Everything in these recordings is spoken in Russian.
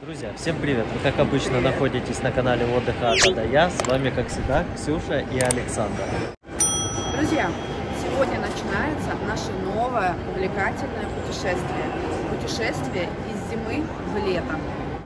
Друзья, всем привет! Вы, как обычно, находитесь на канале отдыха от до я. С вами, как всегда, Ксюша и Александр. Друзья, сегодня начинается наше новое увлекательное путешествие. Путешествие из зимы в лето.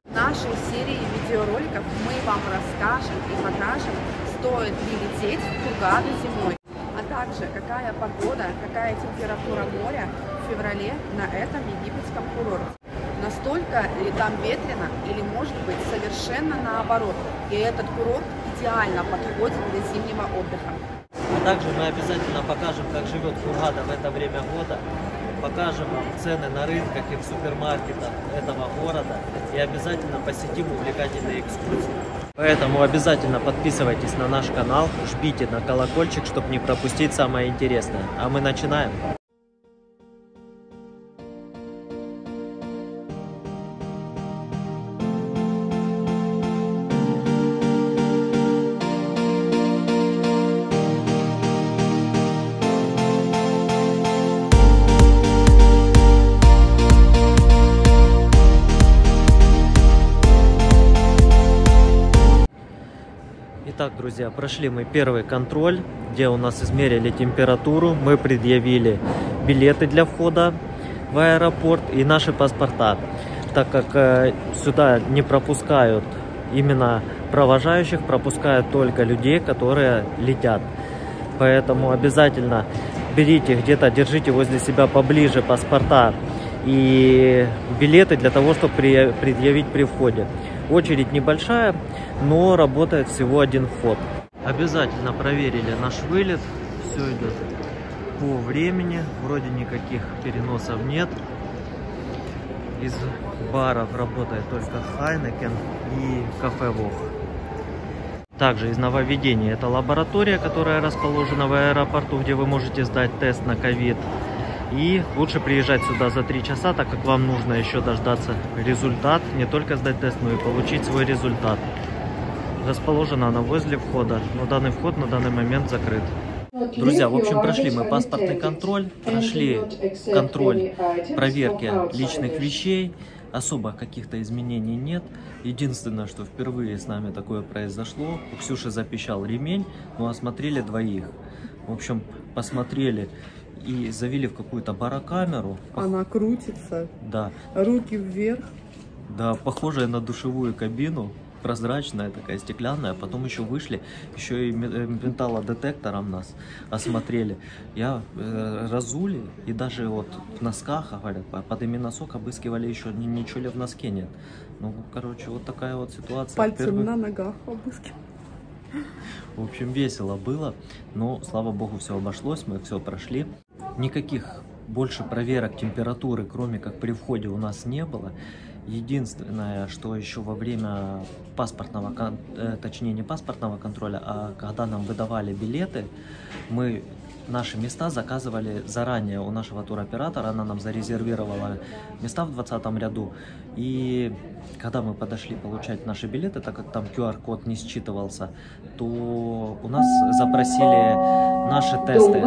В нашей серии видеороликов мы вам расскажем и покажем, стоит ли лететь в Хургаду зимой, а также какая погода, какая температура моря в феврале на этом египетском курорте. Настолько ли там ветрено или может быть совершенно наоборот. И этот курорт идеально подходит для зимнего отдыха. А также мы обязательно покажем, как живет Хургада в это время года. Покажем вам цены на рынках и в супермаркетах этого города. И обязательно посетим увлекательные экскурсии. Поэтому обязательно подписывайтесь на наш канал, жмите на колокольчик, чтобы не пропустить самое интересное. А мы начинаем. Итак, друзья, прошли мы первый контроль, где у нас измерили температуру, мы предъявили билеты для входа в аэропорт и наши паспорта, так как э, сюда не пропускают именно провожающих, пропускают только людей, которые летят. Поэтому обязательно берите где-то, держите возле себя поближе паспорта и билеты для того, чтобы предъявить при входе. Очередь небольшая, но работает всего один вход. Обязательно проверили наш вылет. Все идет по времени. Вроде никаких переносов нет. Из баров работает только Хайнекен и кафе Вох. Также из нововведений это лаборатория, которая расположена в аэропорту, где вы можете сдать тест на ковид. И лучше приезжать сюда за 3 часа, так как вам нужно еще дождаться результат. Не только сдать тест, но и получить свой результат. Расположена она возле входа, но данный вход на данный момент закрыт. Друзья, в общем, прошли мы паспортный контроль, прошли контроль проверки личных вещей. Особо каких-то изменений нет. Единственное, что впервые с нами такое произошло, у Ксюши запищал ремень, но осмотрели двоих. В общем, посмотрели и завели в какую-то барокамеру. Она крутится. Да. Руки вверх. Да, похожая на душевую кабину. Прозрачная такая, стеклянная. Потом еще вышли, еще и э, металлодетектором нас осмотрели. Я э, разули и даже вот в носках, говорят, подними носок, обыскивали еще, ничего ли в носке нет. Ну, короче, вот такая вот ситуация. Пальцем Первый... на ногах обыскивали. В общем, весело было, но, слава богу, все обошлось, мы все прошли. Никаких больше проверок температуры, кроме как при входе, у нас не было. Единственное, что еще во время паспортного, э, точнее не паспортного контроля, а когда нам выдавали билеты, мы наши места заказывали заранее у нашего туроператора, она нам зарезервировала места в 20 ряду. И когда мы подошли получать наши билеты, так как там QR-код не считывался, то у нас запросили наши тесты.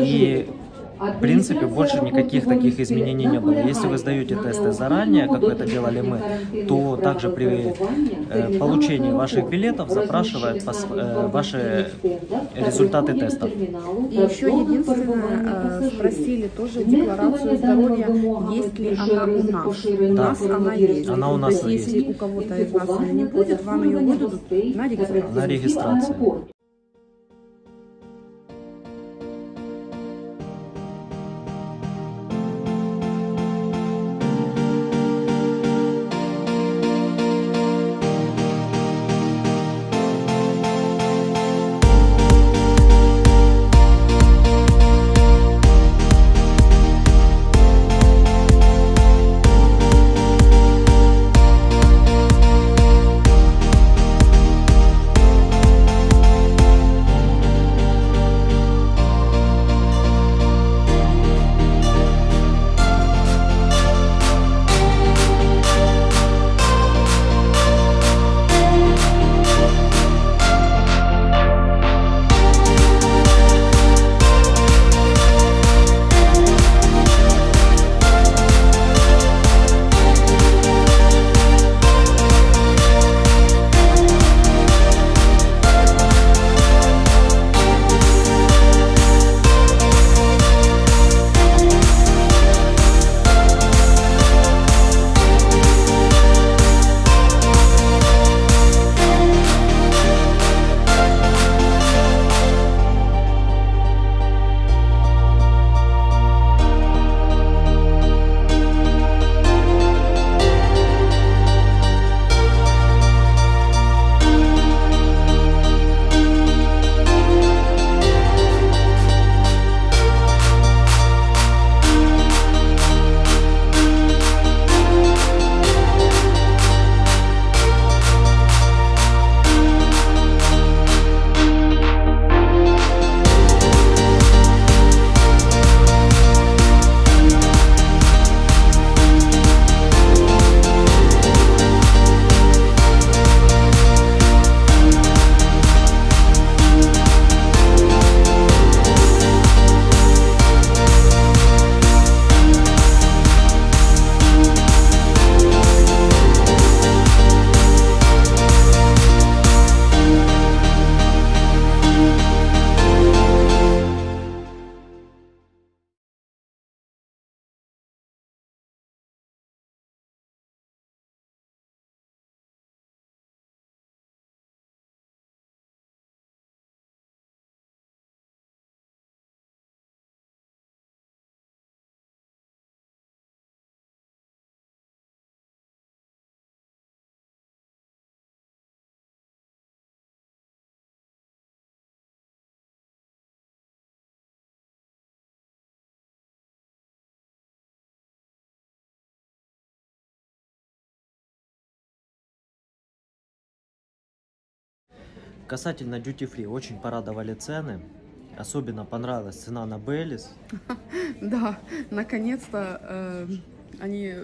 И в принципе, больше никаких таких изменений не было. Если вы сдаете тесты заранее, как это делали мы, то также при э, получении ваших билетов запрашивают э, ваши результаты тестов. И еще единственное, э, спросили тоже декларацию здоровья, есть ли она у нас. У да. нас она есть. Она у нас То есть, если у кого-то из вас не будет, вам ее выдадут на регистрацию. На регистрацию. Касательно duty free, очень порадовали цены. Особенно понравилась цена на Baileys. Да, наконец-то э, они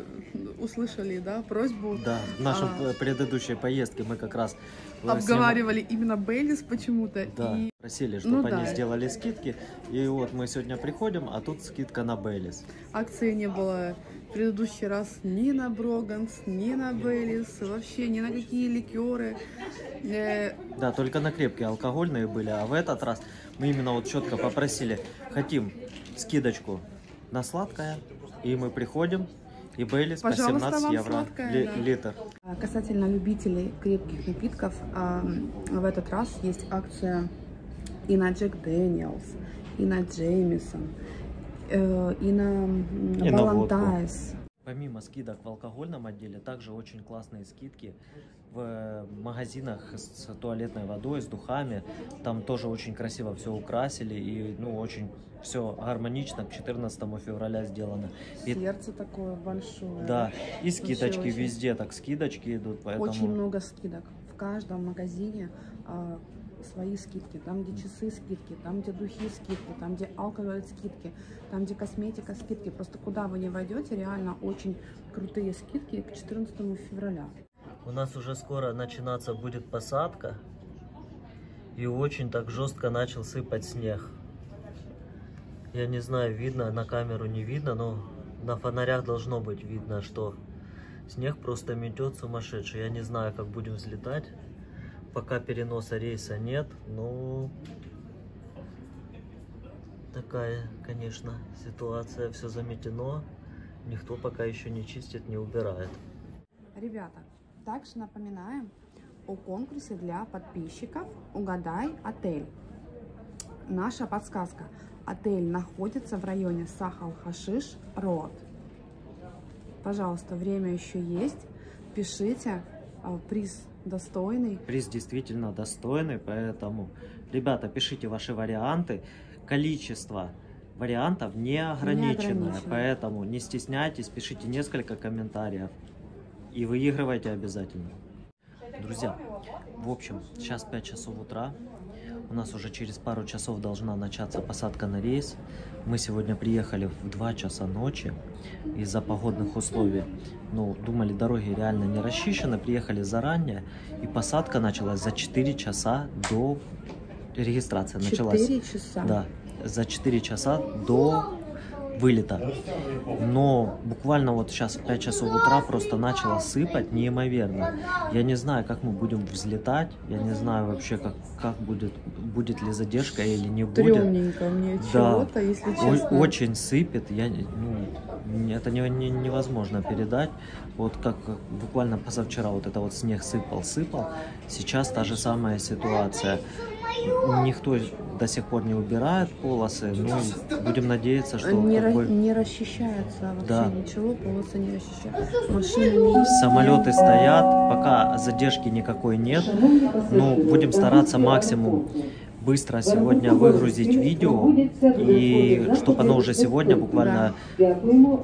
услышали, да, просьбу. Да, в нашей А. предыдущей поездке мы как раз э, Обговаривали именно Baileys почему-то. Да, И просили, чтобы Ну они да. сделали скидки. И вот мы сегодня приходим, а тут скидка на Baileys. акции не было предыдущий раз ни на Brogans, ни на Baileys, вообще ни на какие ликеры. Э, Да, только на крепкие алкогольные были, а в этот раз мы именно вот четко попросили, хотим скидочку на сладкое, и мы приходим, и Baileys по Пожалуйста, 17 вам евро сладкое, ли- да. литр. А Касательно любителей крепких напитков, а, в этот раз есть акция и на Jack Daniel's, и на Джеймисон, э, и на И на водку. Ballantine's. Помимо скидок в алкогольном отделе, также очень классные скидки в э, магазинах с туалетной водой, с духами. Там тоже очень красиво все украсили и ну очень все гармонично к 14 февраля сделано. И- Сердце такое большое. Да, и скидочки очень. везде, так скидочки идут, поэтому... Очень много скидок. В каждом магазине а, свои скидки. Там, где часы скидки, там, где духи скидки, там, где алкоголь скидки, там, где косметика скидки. Просто куда вы не войдете, реально очень крутые скидки к 14 февраля. У нас уже скоро начинаться будет посадка. И очень так жестко начал сыпать снег. Я не знаю, видно, на камеру не видно, но на фонарях должно быть видно, что снег просто метет сумасшедший. Я не знаю, как будем взлетать. Пока переноса рейса нет, но такая, конечно, ситуация. Все заметено. Никто пока еще не чистит, не убирает. Ребята, также напоминаем о конкурсе для подписчиков «Угадай отель». Наша подсказка. Отель находится в районе Сахал-Хашиш Роад. Пожалуйста, время еще есть. Пишите. А, Приз достойный. Приз действительно достойный, поэтому, ребята, пишите ваши варианты. Количество вариантов не ограниченное, ограничено. поэтому не стесняйтесь, пишите несколько комментариев и выигрывайте обязательно. Друзья, в общем, сейчас 5 часов утра. У нас уже через пару часов должна начаться посадка на рейс. Мы сегодня приехали в 2 часа ночи из-за погодных условий. Ну, думали, дороги реально не расчищены, приехали заранее. И посадка началась за 4 часа до регистрации. Началась, Четыре часа. да, за 4 часа до вылета. Но буквально вот сейчас в 5 часов утра просто начало сыпать неимоверно. Я не знаю, как мы будем взлетать. Я не знаю вообще, как, как будет, будет ли задержка или не будет. Трёмненько мне Да. чего-то, если О- честно. очень сыпет, я, ну, это не, не- невозможно передать. Вот как буквально позавчера вот это вот снег сыпал, сыпал. Сейчас та же самая ситуация. Никто до сих пор не убирает полосы. Ну, будем надеяться, что не, бы не расчищается вообще Да. ничего, полосы не расчищаются. Машины не самолеты стоят, пока задержки никакой нет. Ну, будем стараться максимум быстро сегодня выгрузить видео, и чтобы оно уже сегодня буквально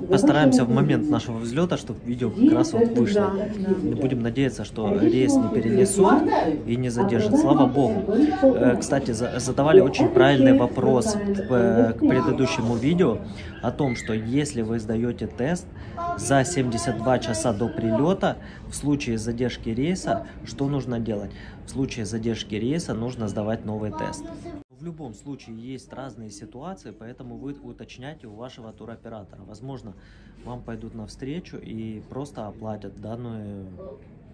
постараемся в момент нашего взлета, чтобы видео как раз вот вышло. Будем надеяться, что рейс не перенесут и не задержат. Слава богу. Э, Кстати, за- задавали очень правильный вопрос к, к предыдущему видео о том, что если вы сдаете тест за 72 часа до прилета, в случае задержки рейса, что нужно делать? В случае задержки рейса нужно сдавать новый тест. В любом случае есть разные ситуации, поэтому вы уточняйте у вашего туроператора. Возможно, вам пойдут навстречу и просто оплатят данную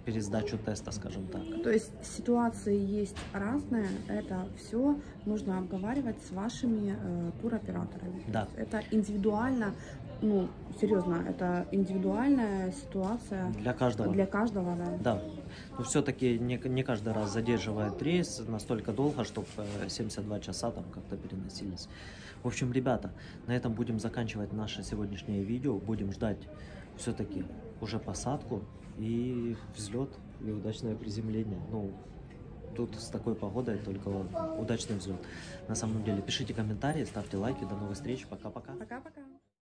пересдачу теста, скажем так. То есть ситуации есть разные, это все нужно обговаривать с вашими э, туроператорами. Да. Это индивидуально, ну, серьезно, это индивидуальная ситуация Для каждого. для каждого, да. Да. Но все-таки не, не каждый раз задерживает рейс настолько долго, чтобы 72 часа там как-то переносились. В общем, ребята, на этом будем заканчивать наше сегодняшнее видео. Будем ждать все-таки уже посадку и взлет и удачное приземление. Ну, тут с такой погодой только удачный взлет. На самом деле, пишите комментарии, ставьте лайки. До новых встреч. Пока-пока. Пока-пока.